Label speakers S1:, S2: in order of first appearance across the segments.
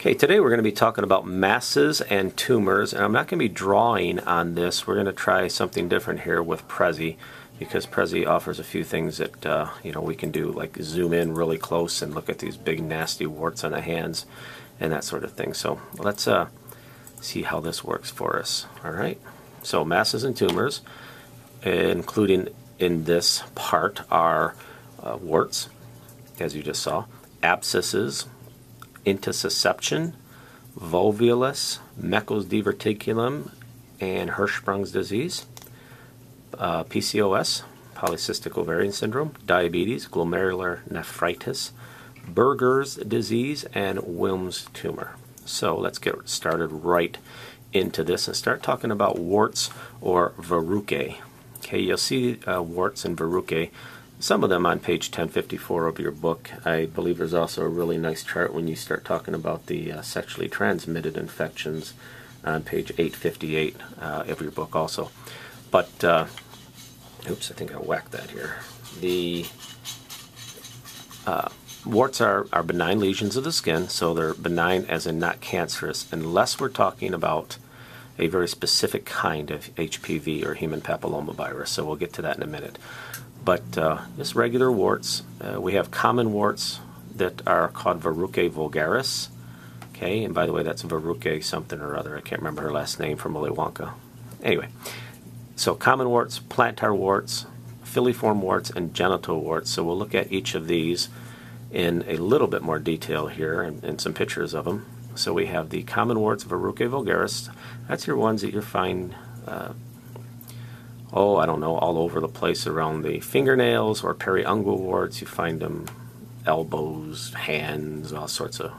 S1: Okay, today we're going to be talking about masses and tumors, and I'm not going to be drawing on this. We're going to try something different here with Prezi because Prezi offers a few things that uh, you know we can do, like zoom in really close and look at these big nasty warts on the hands and that sort of thing. So let's uh, see how this works for us. All right. So masses and tumors, including in this part, are uh, warts, as you just saw, abscesses, intussusception, volvulus, Meckel's diverticulum, and Hirschsprung's disease, uh, PCOS, polycystic ovarian syndrome, diabetes, glomerular nephritis, Berger's disease, and Wilms tumor. So let's get started right into this and start talking about warts or verrucae. Okay, you'll see uh, warts and verrucae some of them on page 1054 of your book. I believe there's also a really nice chart when you start talking about the uh, sexually transmitted infections on page 858 uh, of your book also. But, uh, oops, I think I whacked that here. The uh, warts are, are benign lesions of the skin, so they're benign as in not cancerous, unless we're talking about a very specific kind of HPV or human papillomavirus. So we'll get to that in a minute but uh, just regular warts. Uh, we have common warts that are called verrucae vulgaris. Okay, and by the way, that's verrucae something or other. I can't remember her last name from Willy Wonka. Anyway, so common warts, plantar warts, filiform warts, and genital warts. So we'll look at each of these in a little bit more detail here and, and some pictures of them. So we have the common warts, verrucae vulgaris. That's your ones that you find uh, oh, I don't know, all over the place around the fingernails or periungual warts. You find them elbows, hands, all sorts of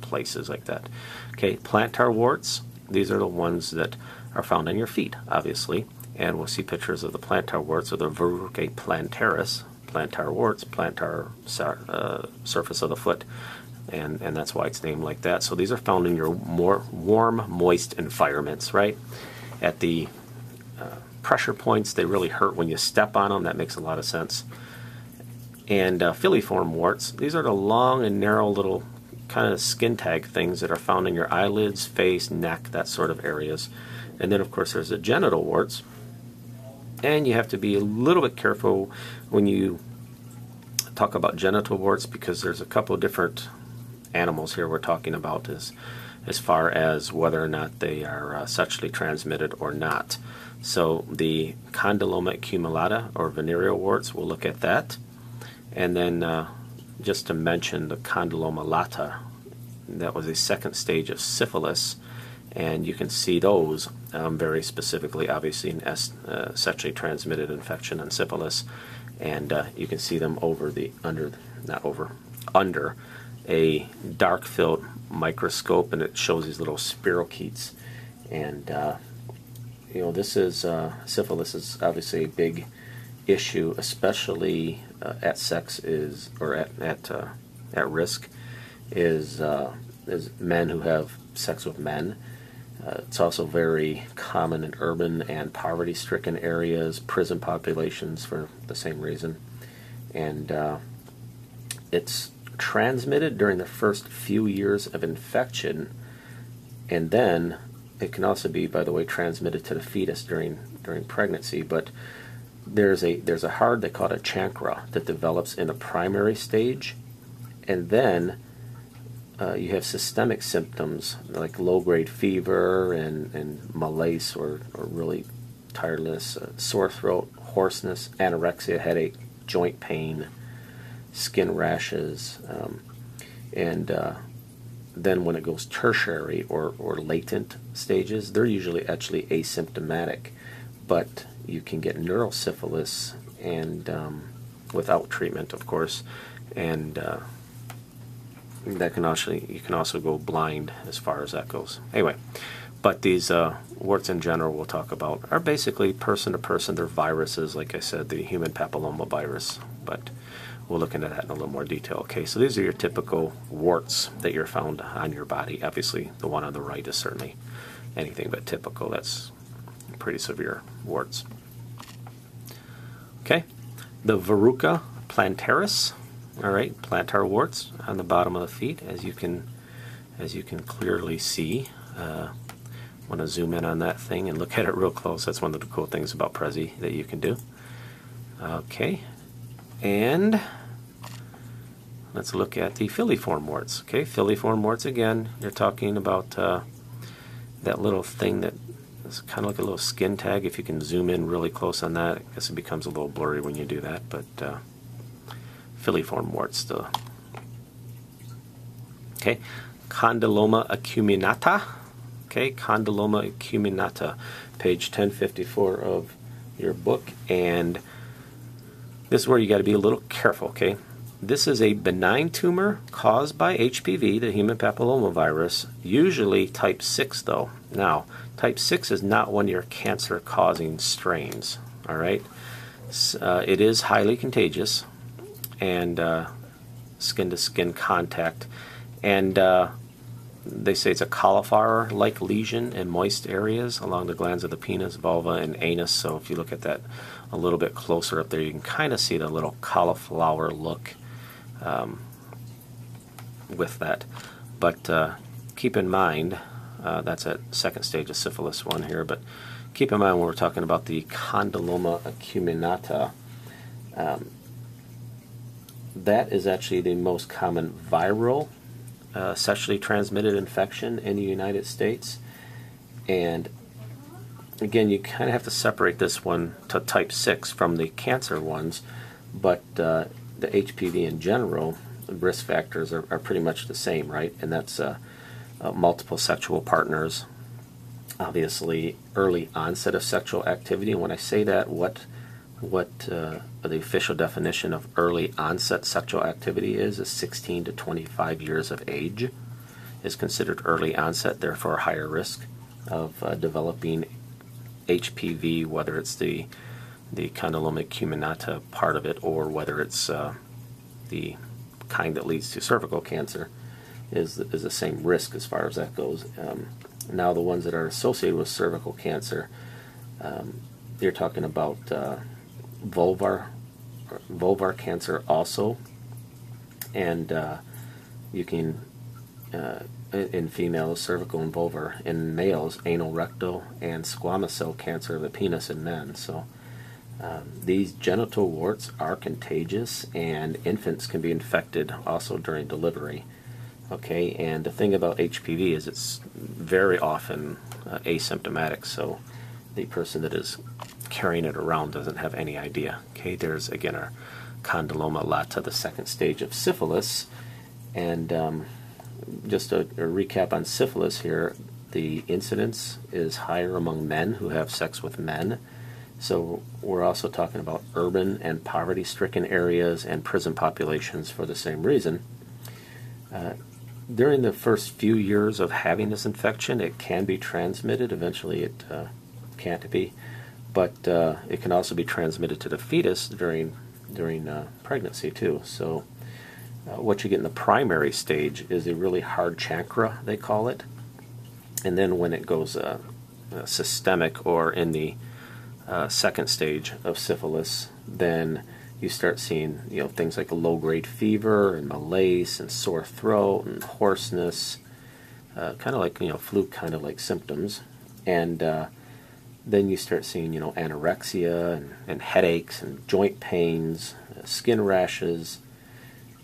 S1: places like that. Okay, plantar warts, these are the ones that are found on your feet, obviously. And we'll see pictures of the plantar warts or the verrucae plantaris, plantar warts, plantar uh, surface of the foot. And, and that's why it's named like that. So these are found in your more warm, moist environments, right? At the uh, pressure points. They really hurt when you step on them. That makes a lot of sense. And uh, filiform warts. These are the long and narrow little kind of skin tag things that are found in your eyelids, face, neck, that sort of areas. And then, of course, there's the genital warts. And you have to be a little bit careful when you talk about genital warts because there's a couple of different animals here we're talking about as, as far as whether or not they are uh, sexually transmitted or not. So the condyloma acuminata or venereal warts, we'll look at that. And then uh, just to mention the condyloma lata, that was a second stage of syphilis. And you can see those um, very specifically, obviously, in S, uh, sexually transmitted infection and syphilis. And uh, you can see them over the, under, not over, under a dark field microscope, and it shows these little spirochetes. And uh, you know, this is uh, syphilis is obviously a big issue, especially uh, at sex is or at at uh, at risk is uh, is men who have sex with men. Uh, it's also very common in urban and poverty-stricken areas, prison populations for the same reason, and uh, it's transmitted during the first few years of infection, and then it can also be, by the way, transmitted to the fetus during during pregnancy. But there's a there's a hard they call it a chancre that develops in a primary stage, and then uh, you have systemic symptoms like low grade fever and, and malaise or, or really tiredness, uh, sore throat, hoarseness, anorexia, headache, joint pain, skin rashes, um, and uh, then when it goes tertiary or, or latent stages, they're usually actually asymptomatic, but you can get neurosyphilis and um, without treatment, of course, and uh, that can actually you can also go blind as far as that goes. Anyway, but these uh, warts in general we'll talk about are basically person to person. They're viruses, like I said, the human papilloma virus, but We'll look into that in a little more detail. Okay, so these are your typical warts that you're found on your body. Obviously, the one on the right is certainly anything but typical. That's pretty severe warts. Okay, the verruca plantaris, all right, plantar warts on the bottom of the feet, as you can as you can clearly see. Uh, want to zoom in on that thing and look at it real close. That's one of the cool things about Prezi that you can do. Okay, and let's look at the filiform warts. Okay, filiform warts again. You're talking about uh, that little thing that is kind of like a little skin tag. If you can zoom in really close on that, I guess it becomes a little blurry when you do that. But uh, filiform warts, the okay, condyloma acuminata. Okay, condyloma acuminata, page 1054 of your book, and this is where you got to be a little careful, okay? This is a benign tumor caused by HPV, the human papillomavirus, usually type 6 though. Now, type 6 is not one of your cancer causing strains, all right? Uh, it is highly contagious and skin to skin contact. And uh, they say it's a cauliflower like lesion in moist areas along the glands of the penis, vulva, and anus. So if you look at that a little bit closer up there, you can kind of see the little cauliflower look um, with that. But uh, keep in mind, uh, that's that second stage of syphilis one here, but keep in mind when we're talking about the condyloma acuminata, um, that is actually the most common viral uh, sexually transmitted infection in the United States. And again, you kind of have to separate this one to type 6 from the cancer ones, but uh, the HPV in general, risk factors are, are, pretty much the same, right? And that's uh, uh, multiple sexual partners, obviously early onset of sexual activity. And when I say that, what what uh, the official definition of early onset sexual activity is is 16 to 25 years of age is considered early onset, therefore higher risk of uh, developing HPV, whether it's the the condyloma acuminata part of it or whether it's uh, the kind that leads to cervical cancer is is the same risk as far as that goes. Um, now the ones that are associated with cervical cancer, um, you're talking about uh, vulvar vulvar cancer also, and uh, you can uh, in females cervical and vulvar, in males anal rectal and squamous cell cancer of the penis in men. So. Um, these genital warts are contagious, and infants can be infected also during delivery. Okay, and the thing about HPV is it's very often uh, asymptomatic, so the person that is carrying it around doesn't have any idea. Okay, there's again our condyloma lata, the second stage of syphilis, and um, just a, a, recap on syphilis here. The incidence is higher among men who have sex with men. So we're also talking about urban and poverty-stricken areas and prison populations for the same reason. Uh, during the first few years of having this infection, it can be transmitted. Eventually, it uh, can't be but uh, it can also be transmitted to the fetus during during uh, pregnancy too. So uh, what you get in the primary stage is a really hard chancre, they call it, and then when it goes uh, uh, systemic or in the uh, second stage of syphilis, then you start seeing you know things like a low grade fever and malaise and sore throat and hoarseness, kind of like you know flu kind of like symptoms, and then you start seeing, you know, anorexia and, and headaches and joint pains, uh, skin rashes,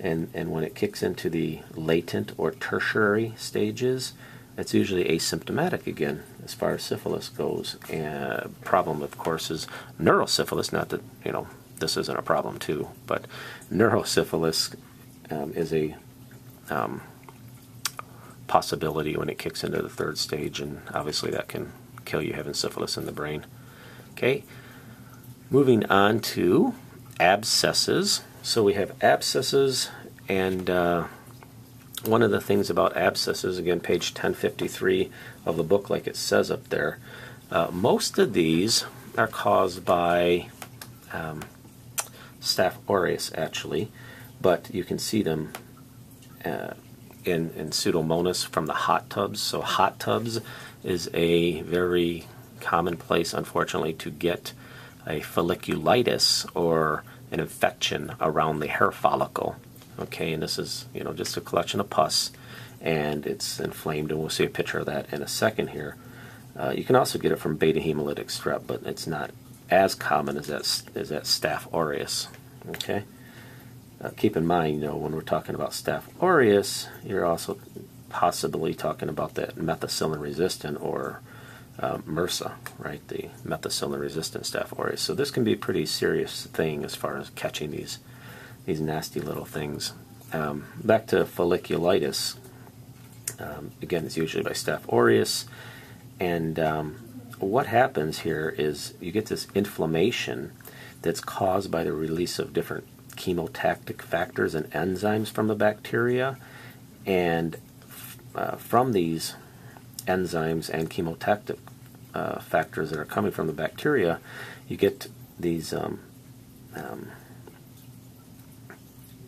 S1: and, and when it kicks into the latent or tertiary stages, it's usually asymptomatic again as far as syphilis goes. And problem, of course, is neurosyphilis. Not that you know this isn't a problem too, but neurosyphilis um, is a um, possibility when it kicks into the third stage, and obviously that can kill you having syphilis in the brain. Okay, moving on to abscesses. So we have abscesses, and uh, one of the things about abscesses, again, page 1053 of the book, like it says up there, uh, most of these are caused by um, Staph aureus, actually, but you can see them uh, in, in Pseudomonas from the hot tubs. So hot tubs is a very common place, unfortunately, to get a folliculitis or an infection around the hair follicle. Okay, and this is you know just a collection of pus, and it's inflamed, and we'll see a picture of that in a second here. Uh, you can also get it from beta hemolytic strep, but it's not as common as that, as that Staph aureus. Okay. Uh, keep in mind, you know, when we're talking about Staph aureus, you're also possibly talking about that methicillin resistant or uh, MRSA, right? The methicillin resistant Staph aureus. So this can be a pretty serious thing as far as catching these these nasty little things. Um, back to folliculitis. Um, again, it's usually by Staph aureus, and um, what happens here is you get this inflammation that's caused by the release of different chemotactic factors and enzymes from the bacteria, and uh, from these enzymes and chemotactic uh, factors that are coming from the bacteria, you get these. Um, um,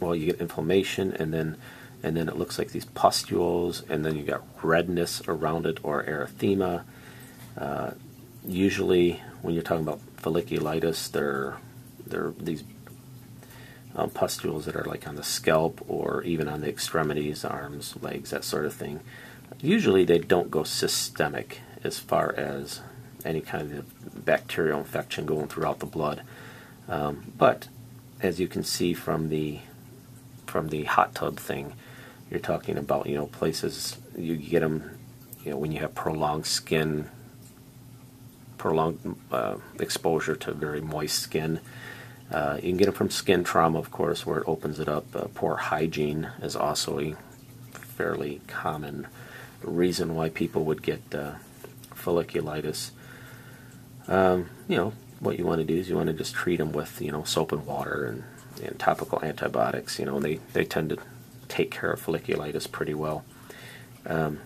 S1: well, you get inflammation, and then and then it looks like these pustules, and then you got redness around it or erythema. Uh, usually, when you're talking about folliculitis, they're they're these um, pustules that are like on the scalp or even on the extremities, arms, legs, that sort of thing. Usually, they don't go systemic as far as any kind of bacterial infection going throughout the blood. Um, but as you can see from the from the hot tub thing, you're talking about you know places you get them, you know when you have prolonged skin, prolonged uh, exposure to very moist skin. Uh, you can get them from skin trauma, of course, where it opens it up. Uh, poor hygiene is also a fairly common reason why people would get uh, folliculitis. Um, you know, what you want to do is you want to just treat them with, you know, soap and water and, and topical antibiotics. You know, they, they tend to take care of folliculitis pretty well. Um,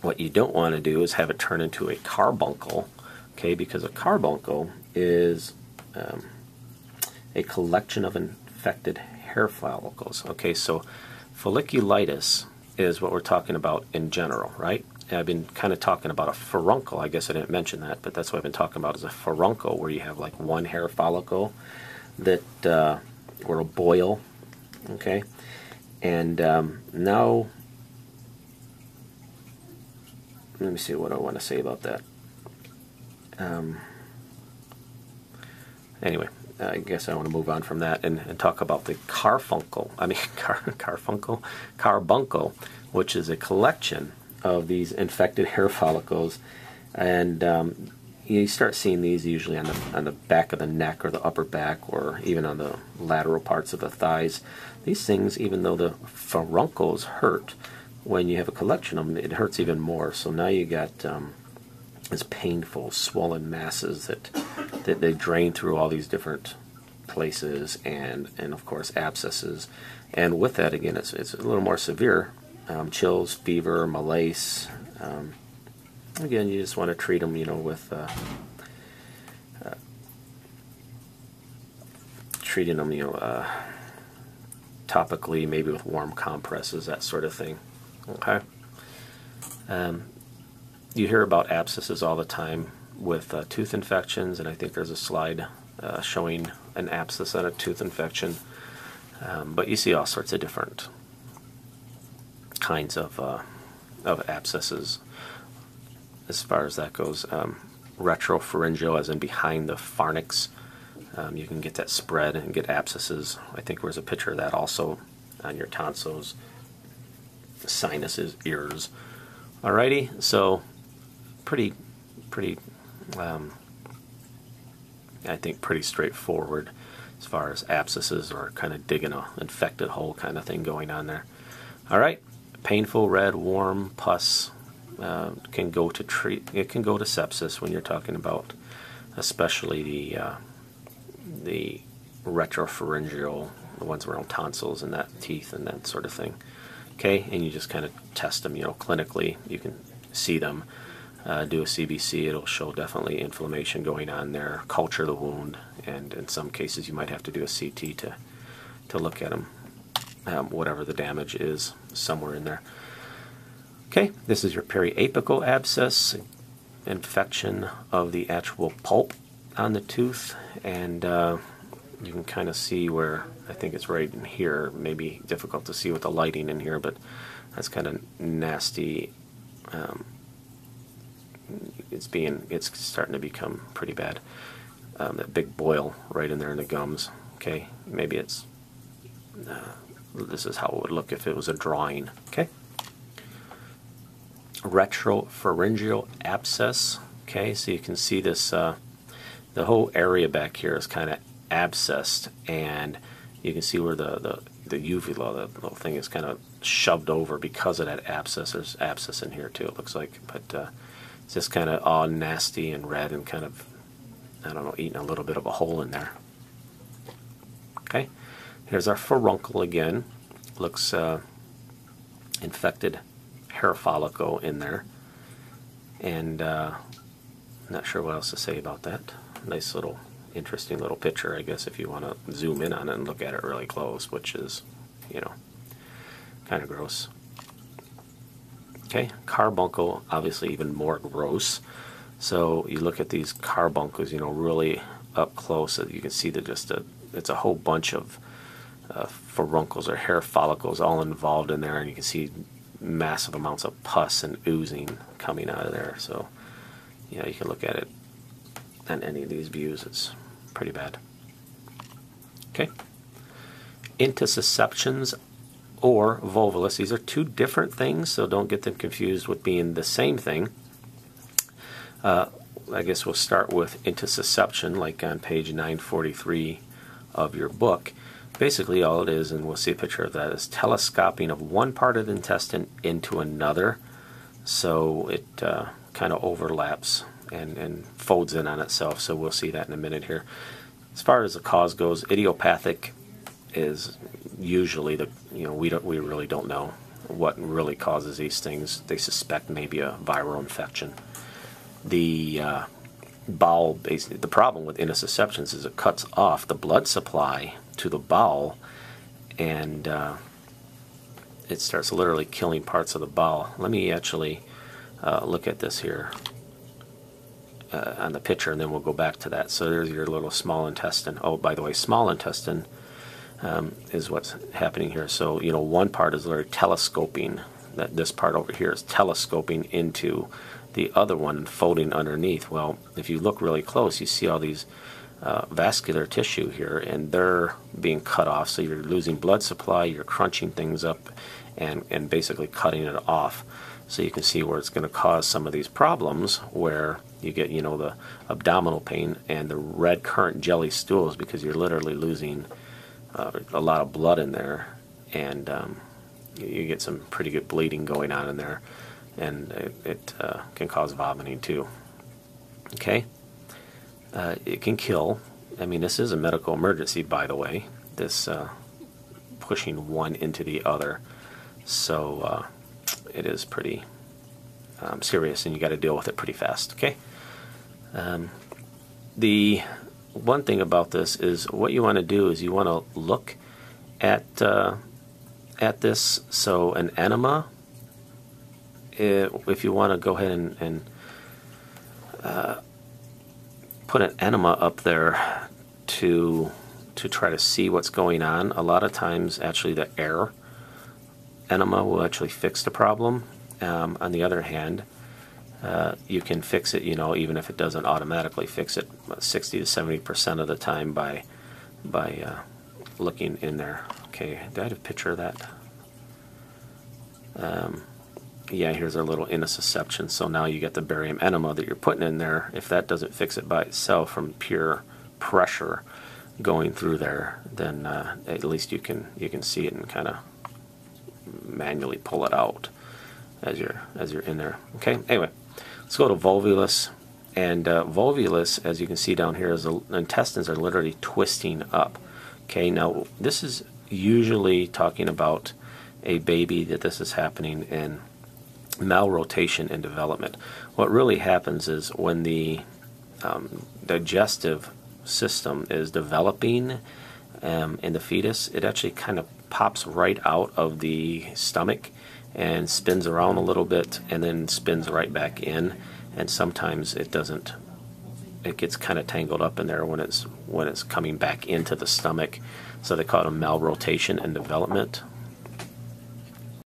S1: what you don't want to do is have it turn into a carbuncle, okay, because a carbuncle is um, a collection of infected hair follicles. Okay, so folliculitis is what we're talking about in general, right? And I've been kind of talking about a furuncle. I guess I didn't mention that, but that's what I've been talking about is a furuncle, where you have like one hair follicle that uh, will boil. Okay, and um, now let me see what I want to say about that. Um, anyway, I guess I want to move on from that and, and talk about the carfuncle. I mean, car, carfuncle, carbuncle, which is a collection of these infected hair follicles, and um, you start seeing these usually on the on the back of the neck or the upper back, or even on the lateral parts of the thighs. These things, even though the furuncles hurt, when you have a collection of them, it hurts even more. So now you got um, these painful, swollen masses that that they drain through all these different places, and and of course abscesses. And with that, again, it's it's a little more severe um, chills, fever, malaise. Um, again, you just want to treat them, you know, with uh, uh, treating them, you know, uh, topically, maybe with warm compresses, that sort of thing. Okay. Um, you hear about abscesses all the time with uh, tooth infections, and I think there's a slide uh, showing an abscess and a tooth infection. Um, but you see all sorts of different kinds of uh, of abscesses as far as that goes. Um, retropharyngeal, as in behind the pharynx, um, you can get that spread and get abscesses. I think there's a picture of that also on your tonsils, sinuses, ears. Alrighty, so pretty, pretty, um, I think pretty straightforward as far as abscesses or kind of digging a infected hole kind of thing going on there. All right, painful red, warm pus uh, can go to treat. It can go to sepsis when you're talking about, especially the uh, the retropharyngeal, the ones around tonsils and that teeth and that sort of thing. Okay, and you just kind of test them. You know, clinically, you can see them. Uh, do a CBC, it'll show definitely inflammation going on there. Culture the wound, and in some cases, you might have to do a CT to to look at them um, whatever the damage is somewhere in there. Okay, this is your periapical abscess, infection of the actual pulp on the tooth, and uh, you can kind of see where I think it's right in here. Maybe difficult to see with the lighting in here, but That's kind of nasty. Um, it's being it's starting to become pretty bad. Um, that big boil right in there in the gums. Okay, maybe it's uh, this is how it would look if it was a drawing. Okay. Retropharyngeal abscess. Okay, so you can see this. Uh, the whole area back here is kind of abscessed, and you can see where the the the uvula, the little thing, is kind of shoved over because of that abscess. There's abscess in here too. It looks like, but uh, just kind of all nasty and red and kind of I don't know, eating a little bit of a hole in there. Okay, here's our furuncle again. Looks uh, infected hair follicle in there. And uh, not sure what else to say about that. Nice little, interesting little picture, I guess, if you want to zoom in on it and look at it really close, which is, you know, kind of gross. Okay, carbuncle, obviously even more gross. So you look at these carbuncles, you know, really up close, you can see that just a, it's a whole bunch of uh, furuncles or hair follicles all involved in there, and you can see massive amounts of pus and oozing coming out of there. So, yeah, you can look at it on any of these views. It's pretty bad. Okay. Intussusceptions or volvulus. These are two different things, so don't get them confused with being the same thing. Uh, I guess we'll start with intussusception, like on page 943 of your book. Basically, all it is, and we'll see a picture of that, is telescoping of one part of the intestine into another. So it uh, kind of overlaps and, and folds in on itself. So we'll see that in a minute here. As far as the cause goes, idiopathic is usually the you know we don't we really don't know what really causes these things. They suspect maybe a viral infection the uh, bowel, basically, the problem with intussusceptions is it cuts off the blood supply to the bowel and uh, it starts literally killing parts of the bowel. Let me actually uh, look at this here uh, on the picture and then we'll go back to that. So there's your little small intestine. Oh, by the way, small intestine um, is what's happening here. So, you know, one part is literally telescoping, that this part over here is telescoping into the other one and folding underneath. Well, if you look really close, you see all these uh, vascular tissue here, and they're being cut off. So you're losing blood supply, you're crunching things up, and, and basically cutting it off. So you can see where it's going to cause some of these problems where you get, you know, the abdominal pain and the red currant jelly stools because you're literally losing uh, a lot of blood in there, and um, you get some pretty good bleeding going on in there and it, it uh, can cause vomiting too. Okay? Uh, it can kill. I mean, this is a medical emergency, by the way, this uh, pushing one into the other. So uh, it is pretty um, serious, and you got to deal with it pretty fast. Okay? Um, the one thing about this is what you want to do is you want to look at uh, at this. So an enema if you want to go ahead and, and uh, put an enema up there to to try to see what's going on, a lot of times actually the air enema will actually fix the problem. Um, on the other hand, uh, you can fix it, you know, even if it doesn't automatically fix it, 60 to 70 percent of the time by by uh, looking in there. Okay, do I have a picture of that? Um, yeah, here's our little intussusception. So now you get the barium enema that you're putting in there. If that doesn't fix it by itself from pure pressure going through there, then uh, at least you can you can see it and kind of manually pull it out as you're as you're in there. Okay. Anyway, let's go to volvulus. And uh, volvulus, as you can see down here, is the intestines are literally twisting up. Okay. Now this is usually talking about a baby that this is happening in malrotation and development. What really happens is when the um, digestive system is developing um, in the fetus, it actually kind of pops right out of the stomach and spins around a little bit and then spins right back in. And sometimes it doesn't. It gets kind of tangled up in there when it's when it's coming back into the stomach. So they call it a malrotation and development.